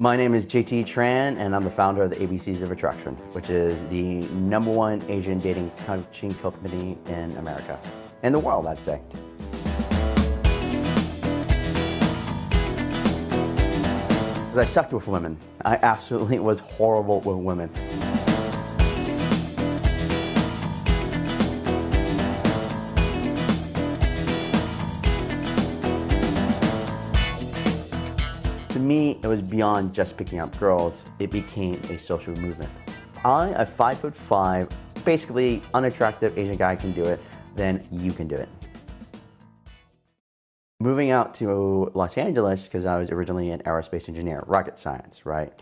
My name is JT Tran, and I'm the founder of the ABCs of Attraction, which is the number one Asian dating coaching company in America, in the world, I'd say. I sucked with women. I absolutely was horrible with women. Me, it was beyond just picking up girls. It became a social movement. I, a five foot five, basically unattractive Asian guy can do it, then you can do it. Moving out to Los Angeles, because I was originally an aerospace engineer, rocket science, right?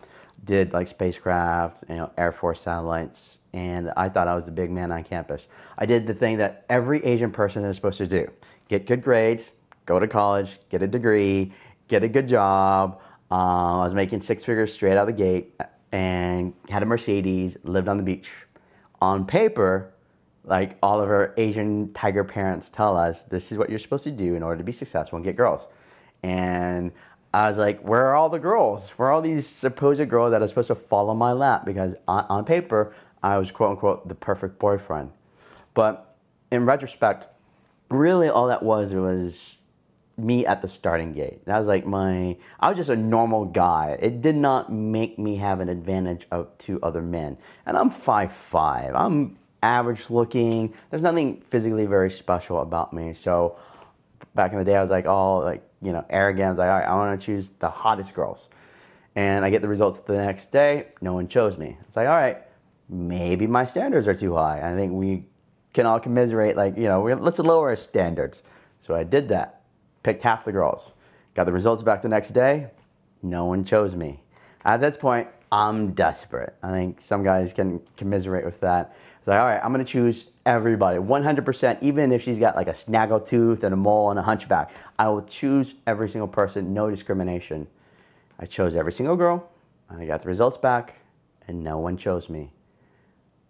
Did like spacecraft, you know, Air Force satellites, and I thought I was the big man on campus. I did the thing that every Asian person is supposed to do. Get good grades, go to college, get a degree, get a good job. Um, I was making six figures straight out of the gate and had a Mercedes, lived on the beach. On paper, like all of our Asian tiger parents tell us, this is what you're supposed to do in order to be successful and get girls. And I was like, where are all the girls? Where are all these supposed girls that are supposed to fall on my lap? Because on, on paper, I was quote unquote the perfect boyfriend. But in retrospect, really all that was was me at the starting gate. That was like my, I was just a normal guy. It did not make me have an advantage of two other men. And I'm 5'5". I'm average looking. There's nothing physically very special about me. So back in the day, I was like all like, you know, arrogant. I was like, all right, I want to choose the hottest girls. And I get the results the next day. No one chose me. It's like, all right, maybe my standards are too high. I think we can all commiserate, like, you know, let's lower our standards. So I did that, picked half the girls. Got the results back the next day. No one chose me. At this point, I'm desperate. I think some guys can commiserate with that. It's like, all right, I'm gonna choose everybody, 100%, even if she's got like a snaggle tooth and a mole and a hunchback. I will choose every single person, no discrimination. I chose every single girl, and I got the results back, and no one chose me.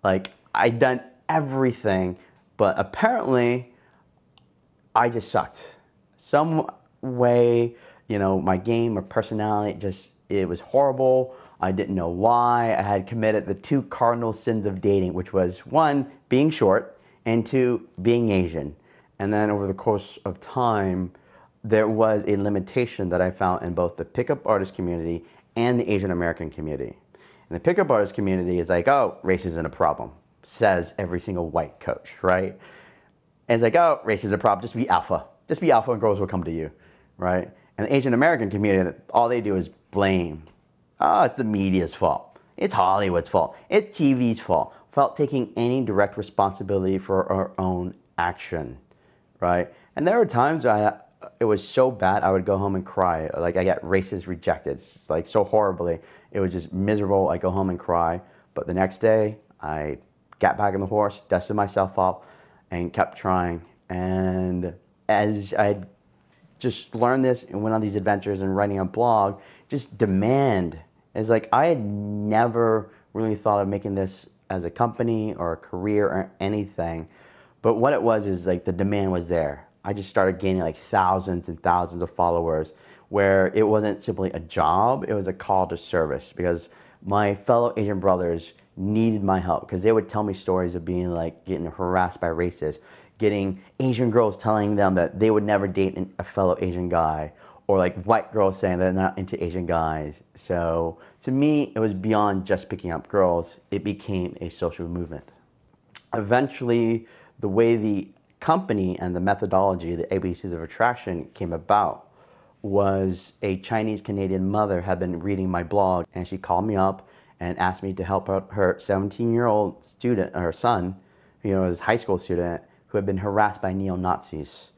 Like, I'd done everything, but apparently, I just sucked. Some way, you know, my game or personality just, it was horrible. I didn't know why. I had committed the two cardinal sins of dating, which was one, being short, and two, being Asian. And then over the course of time, there was a limitation that I found in both the pickup artist community and the Asian American community. And the pickup artist community is like, oh, race isn't a problem, says every single white coach, right? And it's like, oh, race is a problem, just be alpha. Just be alpha and girls will come to you, right? And the Asian American community, all they do is blame, Oh, it's the media's fault. It's Hollywood's fault. It's TV's fault. Without taking any direct responsibility for our own action, right? And there were times I, it was so bad I would go home and cry. Like I got races rejected, it's like so horribly. It was just miserable. I go home and cry. But the next day, I got back on the horse, dusted myself up, and kept trying. And as I just learned this and went on these adventures and writing a blog, just demand is like I had never really thought of making this as a company or a career or anything. But what it was is like the demand was there. I just started gaining like thousands and thousands of followers where it wasn't simply a job, it was a call to service because my fellow Asian brothers needed my help because they would tell me stories of being like getting harassed by racists, getting Asian girls telling them that they would never date a fellow Asian guy or like white girls saying they're not into Asian guys. So to me, it was beyond just picking up girls. It became a social movement. Eventually, the way the company and the methodology, the ABCs of attraction came about was a Chinese Canadian mother had been reading my blog and she called me up and asked me to help out her 17 year old student, her son, you know, his high school student, who had been harassed by neo Nazis.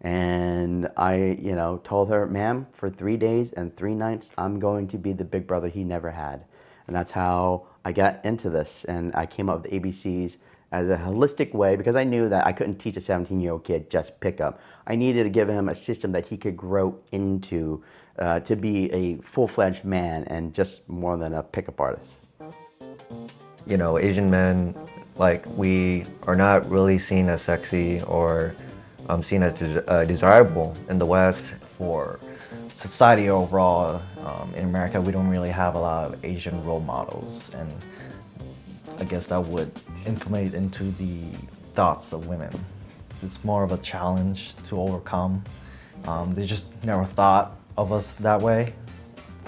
And I, you know, told her, ma'am, for three days and three nights, I'm going to be the big brother he never had. And that's how I got into this. And I came up with ABCs as a holistic way because I knew that I couldn't teach a 17 year old kid just pickup. I needed to give him a system that he could grow into uh, to be a full fledged man and just more than a pickup artist. You know, Asian men, like, we are not really seen as sexy or um, seen as uh, desirable in the West. For society overall, um, in America, we don't really have a lot of Asian role models, and I guess that would implement into the thoughts of women. It's more of a challenge to overcome. Um, they just never thought of us that way.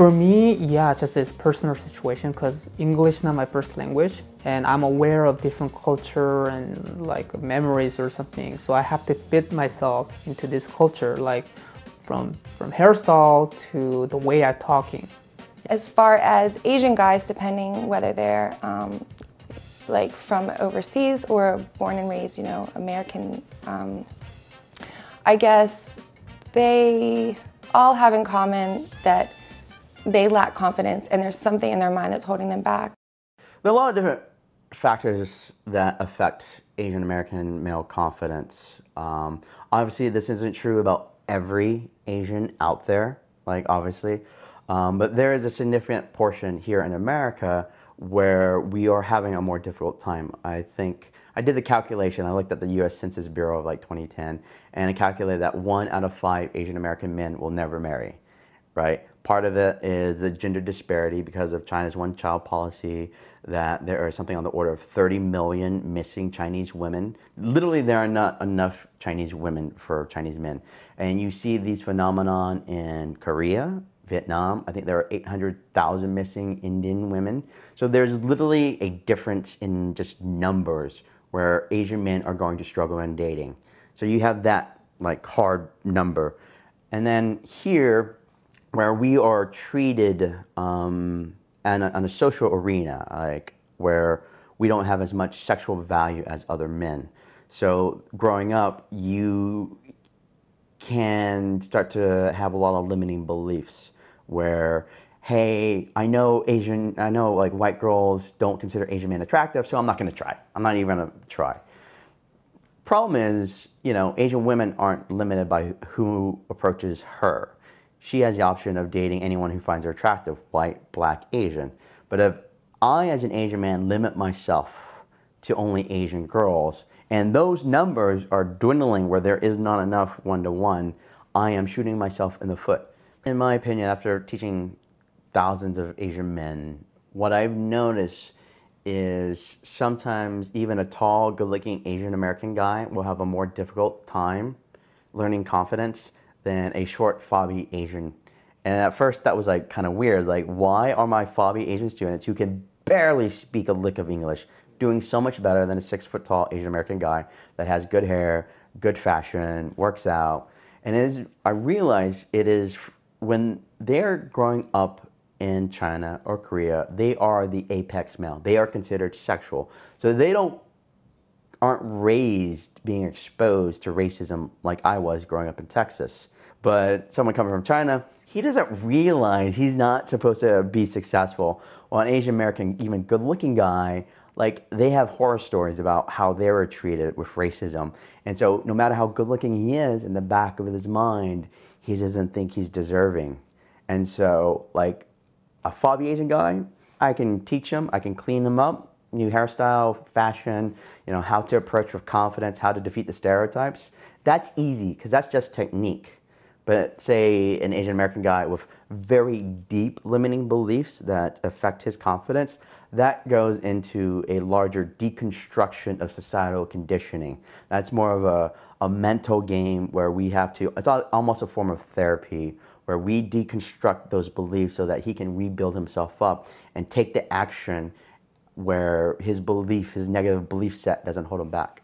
For me, yeah, just this personal situation because English is not my first language, and I'm aware of different culture and like memories or something. So I have to fit myself into this culture, like from from hairstyle to the way I'm talking. As far as Asian guys, depending whether they're um, like from overseas or born and raised, you know, American, um, I guess they all have in common that they lack confidence and there's something in their mind that's holding them back. There are a lot of different factors that affect Asian American male confidence. Um, obviously, this isn't true about every Asian out there, like obviously, um, but there is a significant portion here in America where we are having a more difficult time. I think I did the calculation. I looked at the U.S. Census Bureau of like 2010, and I calculated that one out of five Asian American men will never marry, right? Part of it is the gender disparity because of China's one-child policy. That there are something on the order of 30 million missing Chinese women. Literally, there are not enough Chinese women for Chinese men, and you see these phenomenon in Korea, Vietnam. I think there are 800,000 missing Indian women. So there's literally a difference in just numbers where Asian men are going to struggle in dating. So you have that like hard number. And then here, where we are treated um, on, a, on a social arena, like where we don't have as much sexual value as other men. So growing up, you can start to have a lot of limiting beliefs where hey, I know Asian, I know like white girls don't consider Asian men attractive, so I'm not going to try. I'm not even going to try. Problem is, you know, Asian women aren't limited by who approaches her. She has the option of dating anyone who finds her attractive, white, black, Asian. But if I, as an Asian man, limit myself to only Asian girls, and those numbers are dwindling where there is not enough one to one, I am shooting myself in the foot in my opinion, after teaching thousands of Asian men, what I've noticed is sometimes even a tall, good looking Asian American guy will have a more difficult time learning confidence than a short, fobby Asian. And at first, that was like kind of weird. Like, why are my fobby Asian students who can barely speak a lick of English doing so much better than a six foot tall Asian American guy that has good hair, good fashion, works out? And is, I realize it is when they're growing up in China or Korea, they are the apex male. They are considered sexual. So they don't aren't raised being exposed to racism like I was growing up in Texas. But someone coming from China, he doesn't realize he's not supposed to be successful. While an Asian American, even good looking guy, like they have horror stories about how they were treated with racism. And so no matter how good looking he is, in the back of his mind, he doesn't think he's deserving. And so, like a fobby Asian guy, I can teach him, I can clean him up, new hairstyle, fashion, you know, how to approach with confidence, how to defeat the stereotypes. That's easy because that's just technique. But say an Asian American guy with very deep limiting beliefs that affect his confidence, that goes into a larger deconstruction of societal conditioning. That's more of a, a mental game where we have to, it's almost a form of therapy where we deconstruct those beliefs so that he can rebuild himself up and take the action where his belief, his negative belief set doesn't hold him back.